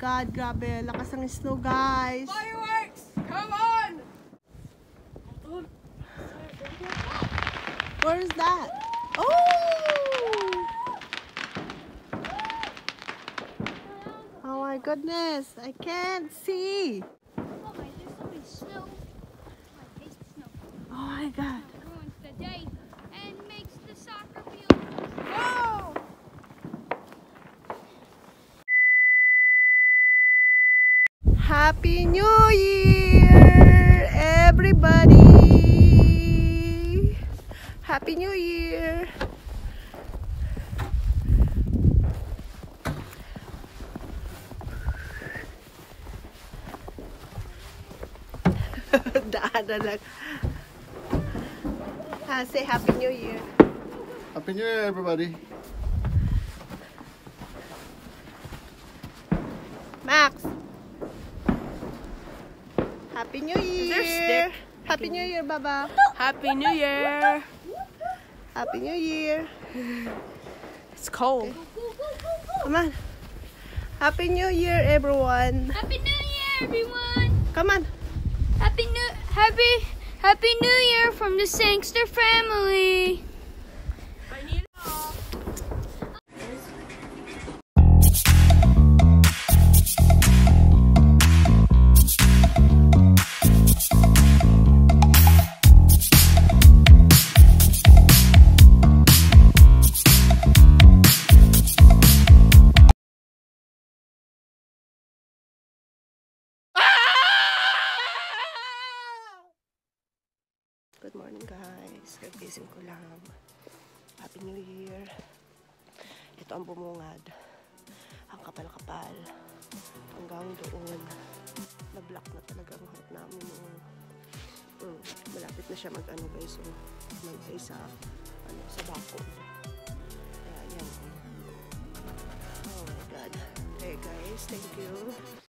God, grabe. Lakas ng snow, guys. Fireworks! Come on! Where is that? Oh! Oh my goodness. I can't see. Oh my, there's so much snow. My face is snow. Oh my God. Happy New Year, everybody! Happy New Year! Daan na lang. Ah, say Happy New Year. Happy New Year, everybody. Happy New Year! Happy New Year, Baba! Happy New Year! Happy New Year! It's cold. Come on. Happy New Year, everyone. Happy New Year, everyone! Come on. Happy New Happy Happy New Year from the Sangster family. Hanggang doon. Na-block na talaga ang harap namin. yung- Mm, malapit na siya mag-ano guys. So, mag sa, ano, sa bako. Kaya yan. Oh my God. Okay guys, thank you.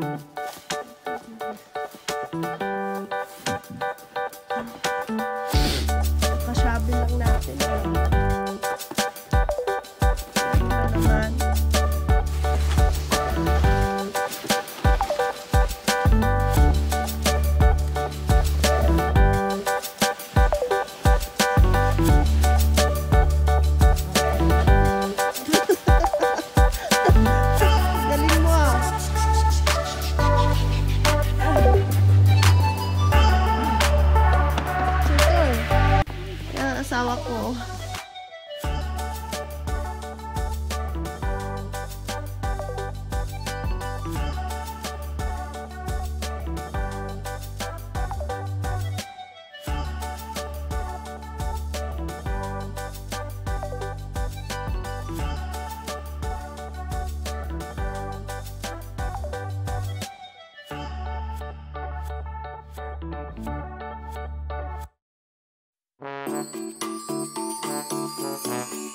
Kasyabi Thank you.